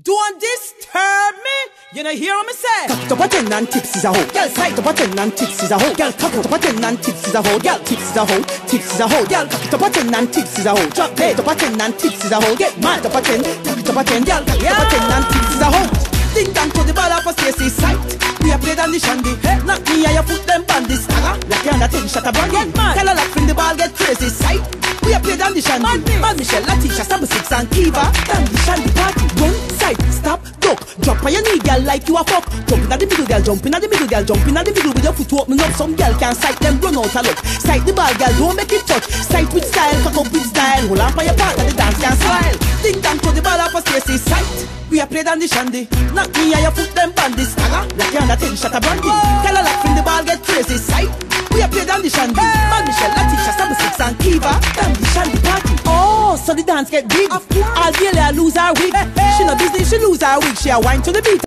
Don't disturb me. You know hear what me say? Cock up a ten and tips is a hoe. Girl, side up a ten and tips is a hoe. Girl, cock up a ten and tips is a hoe. Girl, tips is a hoe. Tips is a hoe. Girl, cock up a ten and tips is a hoe. Drop dead up a ten and tips is a hoe. Get mad up a ten. Cock up a ten. Girl, cock up a ten and tips is a hoe. Ding dong to the ball up a Stacy sight. We a play down the shandy. Knock me and your foot them bandy stagger. Like you on a ten shot a brandy. Get mad. Tell her like from the ball get crazy sight. We a play down the shandy. Mad Michelle, Latisha, Samba Six and Kiva. Down the shandy Drop on your knee, girl, like you a fuck. Jump in at the middle, girl, jump in at the middle, girl, jump in at the middle with your foot open up. Some girl can't sight them run out a look. Sight the ball, girl, don't make it touch. Sight with style, cock up with style. Hold on for your partner, the dance can smile. Ding dong to the ball up a Stacy sight. We a play down the shandy. Knock me and your foot them bandy stagger. Like you on a ten shot a brandy. Tell her like from the ball get crazy sight. We a play down the shandy. Man, Michelle, Latisha, Samba Six and Kiva. Down the shandy party. Oh, so the dance get big. Of. All Galia lose her wig. Business, she lose her wig. She a wine to the beat.